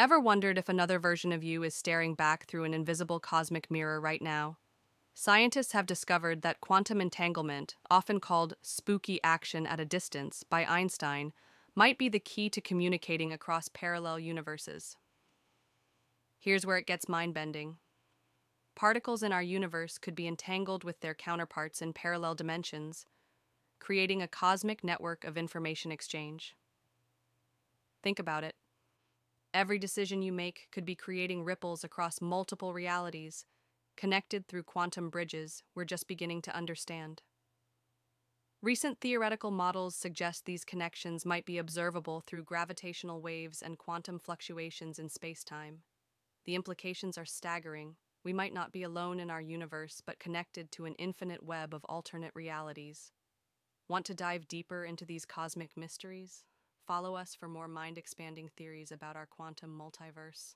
Ever wondered if another version of you is staring back through an invisible cosmic mirror right now? Scientists have discovered that quantum entanglement, often called spooky action at a distance by Einstein, might be the key to communicating across parallel universes. Here's where it gets mind bending. Particles in our universe could be entangled with their counterparts in parallel dimensions, creating a cosmic network of information exchange. Think about it. Every decision you make could be creating ripples across multiple realities, connected through quantum bridges we're just beginning to understand. Recent theoretical models suggest these connections might be observable through gravitational waves and quantum fluctuations in spacetime. The implications are staggering. We might not be alone in our universe, but connected to an infinite web of alternate realities. Want to dive deeper into these cosmic mysteries? Follow us for more mind expanding theories about our quantum multiverse.